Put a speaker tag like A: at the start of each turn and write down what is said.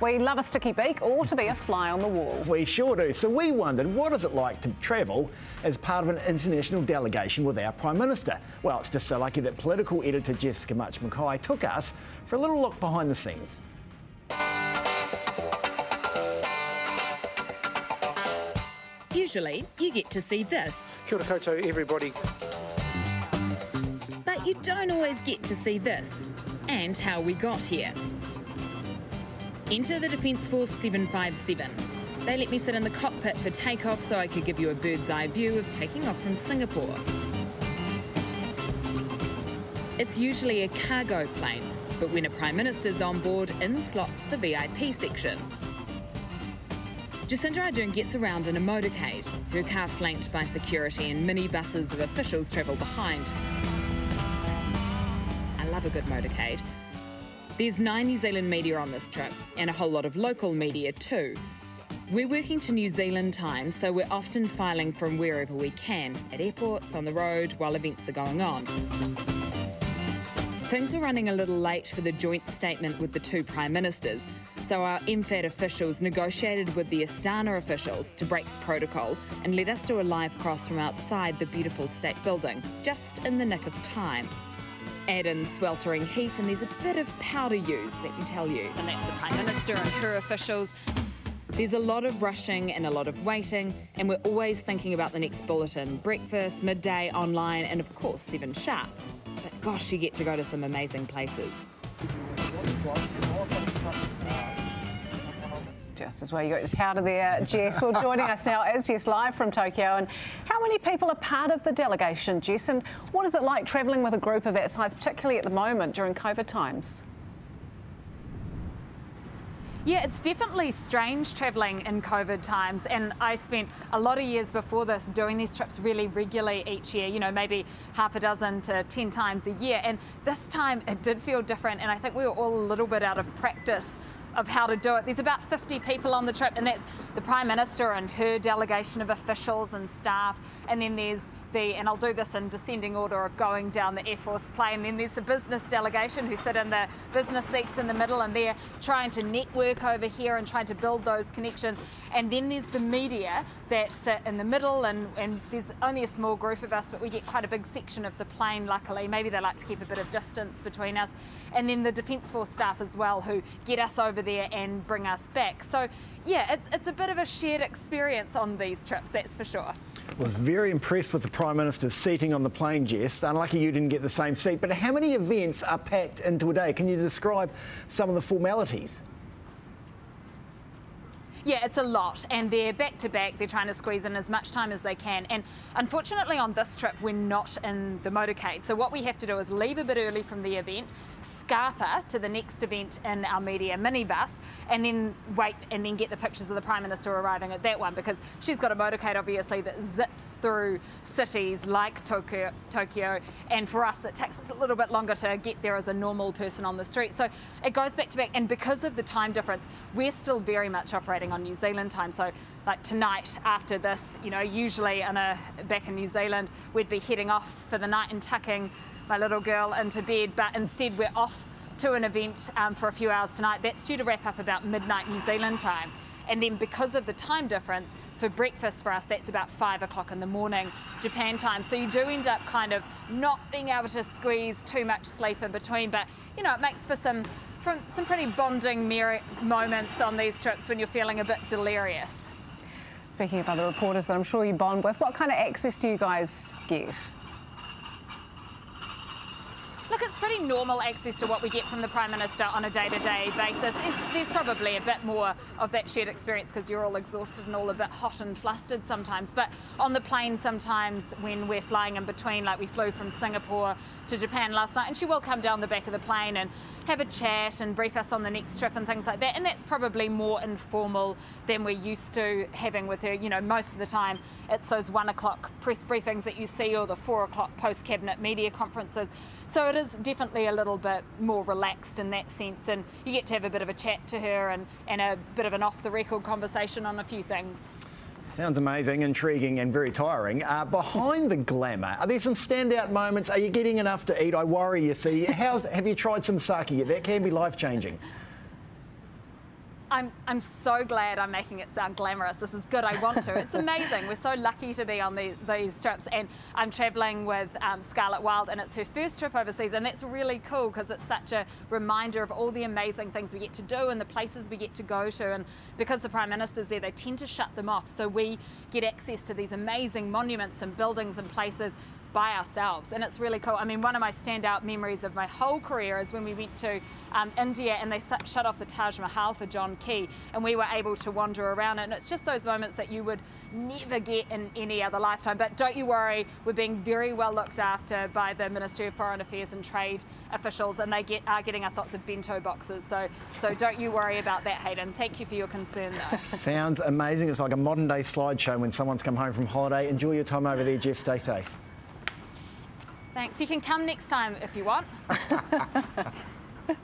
A: We love a sticky beak or to be a fly on the wall.
B: We sure do. So we wondered what is it like to travel as part of an international delegation with our Prime Minister? Well, it's just so lucky that political editor Jessica Mutch McKay took us for a little look behind the scenes.
C: Usually, you get to see this.
D: Kia ora koutou, everybody.
C: But you don't always get to see this and how we got here. Enter the Defence Force 757. They let me sit in the cockpit for takeoff so I could give you a bird's eye view of taking off from Singapore. It's usually a cargo plane, but when a Prime Minister's on board, in slots the VIP section. Jacinda Ardern gets around in a motorcade, her car flanked by security and minibuses of officials travel behind. I love a good motorcade. There's nine New Zealand media on this trip, and a whole lot of local media too. We're working to New Zealand time, so we're often filing from wherever we can, at airports, on the road, while events are going on. Things were running a little late for the joint statement with the two Prime Ministers, so our MFAT officials negotiated with the Istana officials to break protocol and let us do a live cross from outside the beautiful state building, just in the nick of time. Add in sweltering heat, and there's a bit of powder used, let me tell you. And that's the Prime Minister and her officials. There's a lot of rushing and a lot of waiting, and we're always thinking about the next bulletin breakfast, midday, online, and of course, 7 sharp. But gosh, you get to go to some amazing places.
A: Just as well, you got your powder there, Jess. Well, joining us now is Jess live from Tokyo. And how many people are part of the delegation, Jess? And what is it like travelling with a group of that size, particularly at the moment during COVID times?
E: Yeah, it's definitely strange travelling in COVID times. And I spent a lot of years before this doing these trips really regularly each year, you know, maybe half a dozen to 10 times a year. And this time it did feel different. And I think we were all a little bit out of practice of how to do it. There's about 50 people on the trip, and that's the Prime Minister and her delegation of officials and staff. And then there's the, and I'll do this in descending order of going down the Air Force plane. Then there's the business delegation who sit in the business seats in the middle, and they're trying to network over here and trying to build those connections. And then there's the media that sit in the middle, and, and there's only a small group of us, but we get quite a big section of the plane, luckily. Maybe they like to keep a bit of distance between us. And then the Defence Force staff as well, who get us over there and bring us back. So, yeah, it's, it's a bit of a shared experience on these trips, that's for sure.
B: I Was very impressed with the Prime Minister's seating on the plane, Jess. Unlucky you didn't get the same seat. But how many events are packed into a day? Can you describe some of the formalities?
E: Yeah, it's a lot, and they're back to back. They're trying to squeeze in as much time as they can. And unfortunately, on this trip, we're not in the motorcade. So what we have to do is leave a bit early from the event, scarper to the next event in our media minibus, and then wait and then get the pictures of the Prime Minister arriving at that one because she's got a motorcade, obviously, that zips through cities like Tokyo. Tokyo. And for us, it takes us a little bit longer to get there as a normal person on the street. So it goes back to back. And because of the time difference, we're still very much operating on New Zealand time. So like tonight after this, you know, usually in a, back in New Zealand, we'd be heading off for the night and tucking my little girl into bed, but instead we're off to an event um, for a few hours tonight. That's due to wrap up about midnight New Zealand time. And then because of the time difference, for breakfast for us, that's about five o'clock in the morning Japan time. So you do end up kind of not being able to squeeze too much sleep in between, but you know, it makes for some some pretty bonding moments on these trips when you're feeling a bit delirious.
A: Speaking of other reporters that I'm sure you bond with, what kind of access do you guys get?
E: Look, it's pretty normal access to what we get from the Prime Minister on a day-to-day -day basis. There's probably a bit more of that shared experience because you're all exhausted and all a bit hot and flustered sometimes. But on the plane sometimes when we're flying in between, like we flew from Singapore to Japan last night, and she will come down the back of the plane and have a chat and brief us on the next trip and things like that. And that's probably more informal than we're used to having with her. You know, most of the time it's those one o'clock press briefings that you see or the four o'clock post cabinet media conferences. So it is definitely a little bit more relaxed in that sense, and you get to have a bit of a chat to her and, and a bit of an off the record conversation on a few things.
B: Sounds amazing, intriguing, and very tiring. Uh, behind the glamour, are there some standout moments? Are you getting enough to eat? I worry, you see. How's, have you tried some sake? That can be life changing.
E: I'm, I'm so glad I'm making it sound glamorous. This is good. I want to. It's amazing. We're so lucky to be on the, these trips. And I'm travelling with um, Scarlett Wild, and it's her first trip overseas. And that's really cool because it's such a reminder of all the amazing things we get to do and the places we get to go to. And because the Prime Minister's there, they tend to shut them off. So we get access to these amazing monuments and buildings and places by ourselves. And it's really cool. I mean, one of my standout memories of my whole career is when we went to um, India and they shut off the Taj Mahal for John Key and we were able to wander around it. And it's just those moments that you would never get in any other lifetime. But don't you worry, we're being very well looked after by the Ministry of Foreign Affairs and Trade officials and they get, are getting us lots of bento boxes. So, so don't you worry about that, Hayden. Thank you for your concern.
B: Sounds amazing. It's like a modern day slideshow when someone's come home from holiday. Enjoy your time over there, Jess. Stay safe.
E: Thanks. You can come next time if you want.